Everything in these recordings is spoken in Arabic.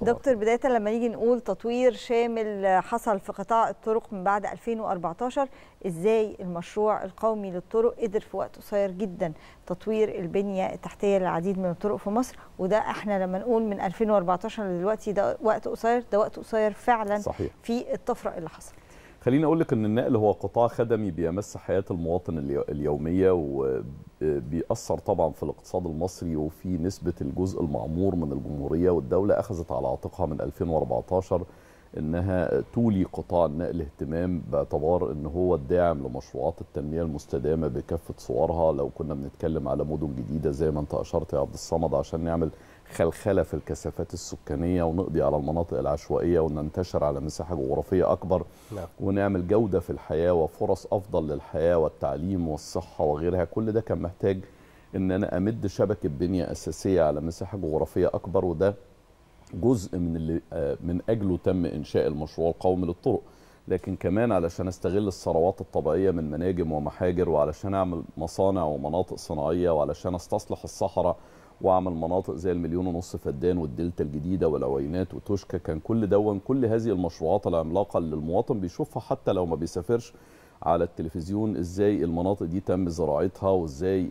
دكتور بداية لما نيجي نقول تطوير شامل حصل في قطاع الطرق من بعد 2014 إزاي المشروع القومي للطرق قدر في وقت قصير جدا تطوير البنية التحتية للعديد من الطرق في مصر؟ وده إحنا لما نقول من 2014 لدلوقتي ده وقت قصير ده وقت قصير فعلا صحيح. في الطفرة اللي حصلت خليني أقول لك إن النقل هو قطاع خدمي بيمس حياة المواطن اليومية وبيأثر طبعا في الاقتصاد المصري وفي نسبة الجزء المعمور من الجمهورية والدولة أخذت على عاتقها من 2014 إنها تولي قطاع النقل اهتمام باعتبار إن هو الداعم لمشروعات التنمية المستدامة بكافة صورها. لو كنا بنتكلم على مدن جديدة زي ما أنت أشرت يا عبد الصمد عشان نعمل خلخلة في الكثافات السكانية ونقضي على المناطق العشوائية وننتشر على مساحة جغرافية أكبر. نعم. ونعمل جودة في الحياة وفرص أفضل للحياة والتعليم والصحة وغيرها. كل ده كان محتاج إن أنا أمد شبكة بنية أساسية على مساحة جغرافية أكبر وده جزء من اللي من أجله تم إنشاء المشروع القومي للطرق. لكن كمان علشان استغل الثروات الطبيعية من مناجم ومحاجر وعلشان أعمل مصانع ومناطق صناعية وعلشان استصلح الصحراء وأعمل مناطق زي المليون ونص فدان والدلتا الجديدة والعوينات وتوشكا كان كل دون كل هذه المشروعات العملاقة اللي المواطن بيشوفها حتى لو ما بيسافرش على التلفزيون إزاي المناطق دي تم زراعتها وإزاي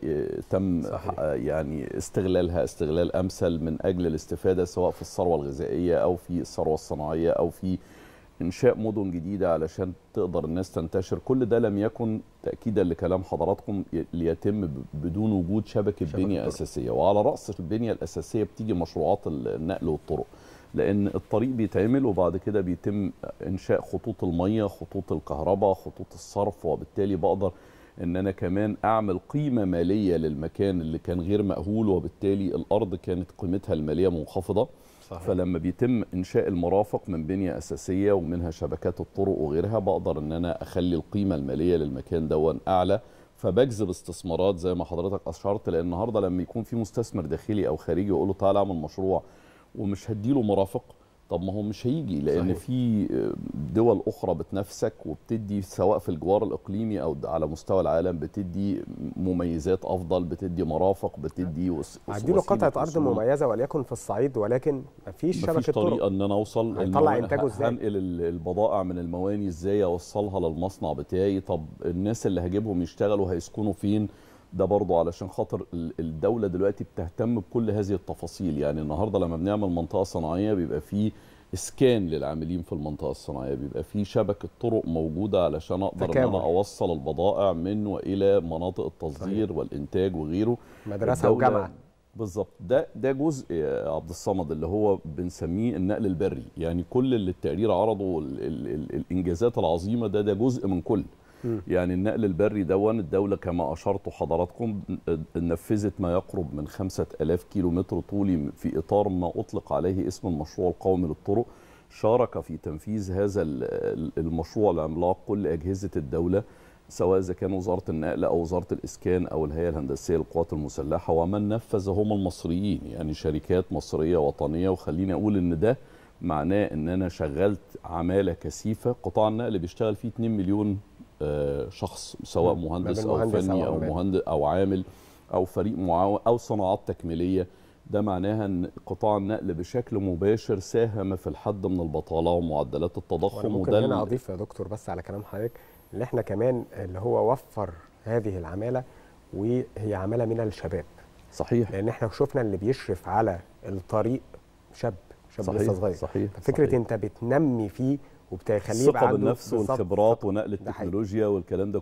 تم صحيح. يعني استغلالها استغلال أمثل من أجل الاستفادة سواء في الثروة الغذائية أو في الثروة الصناعية أو في إنشاء مدن جديدة علشان تقدر الناس تنتشر كل ده لم يكن تاكيدا لكلام حضراتكم ليتم بدون وجود شبكة, شبكة بنية. أساسية وعلى رأس البنية الأساسية بتيجي مشروعات النقل والطرق لأن الطريق بيتعمل وبعد كده بيتم إنشاء خطوط المية خطوط الكهرباء خطوط الصرف وبالتالي بقدر إن أنا كمان أعمل قيمة مالية للمكان اللي كان غير مأهول وبالتالي الأرض كانت قيمتها المالية منخفضة صحيح. فلما بيتم إنشاء المرافق من بنية أساسية ومنها شبكات الطرق وغيرها بقدر إن أنا أخلي القيمة المالية للمكان دون أعلى فبجذب استثمارات زي ما حضرتك أشرت لأن النهارده لما يكون في مستثمر داخلي أو خارجي يقول له تعالى أعمل مشروع ومش هديله مرافق طب ما هو مش هيجي لأن صحيح. في دول أخرى بتنافسك وبتدي سواء في الجوار الإقليمي أو على مستوى العالم بتدي مميزات أفضل بتدي مرافق بتدي وس... هديله وسيلة قطعة أرض. مميزة وليكن في الصعيد ولكن مفيش مفيش شبكة طريقه طرق إن أنا أوصل هيطلع إنتاجه إزاي؟ هنقل ال- البضائع من المواني إزاي أوصلها للمصنع بتاعي طب الناس اللي هجيبهم يشتغلوا هيسكنوا فين ده برضو علشان خاطر ال- الدولة دلوقتي بتهتم بكل هذه التفاصيل. يعني النهارده لما بنعمل منطقة صناعية بيبقى فيه اسكان للعاملين في المنطقة الصناعية. بيبقى فيه شبكة طرق موجودة علشان أقدر إن تكامل. أنا أوصل البضائع من وإلى مناطق التصدير والإنتاج وغيره. مدرسة وجامعة. بالظبط. ده ده جزء يا عبد الصمد اللي هو بنسميه النقل البري. يعني كل اللي التقرير عرضه ال ال ال الإنجازات العظيمة ده ده جزء من كل. يعني النقل البري دون الدولة كما اشرتوا حضراتكم نفذت ما يقرب من 5000 كيلو متر طولي في إطار ما أطلق عليه اسم المشروع القومي للطرق. شارك في تنفيذ هذا ال- المشروع العملاق كل اجهزه الدولة سواء إذا كان وزارة النقل أو وزارة الإسكان أو الهيئة الهندسية للقوات المسلحة. ومن نفذ هم المصريين يعني شركات مصرية وطنية. وخليني أقول إن ده معناه ان أنا شغلت عمالة كثيفة. قطاع النقل بيشتغل فيه 2 مليون شخص سواء. مهندس بين أو مهندس فني أو. مهندس أو عامل أو فريق معاون أو صناعات تكميلية ده معناها إن قطاع النقل بشكل مباشر ساهم في الحد من البطالة ومعدلات التضخم ممكن وده هنا أضيف يا دكتور بس على كلام حضرتك اللي إحنا كمان اللي هو وفر هذه العمالة وهي عمالة من الشباب صحيح لأن إحنا شفنا اللي بيشرف على الطريق شاب شاب صحيح لسه صغير صحيح ففكرة صحيح. أنت بتنمي فيه وبتخليه الثقه عنده بالنفس والخبرات. ونقل. التكنولوجيا والكلام ده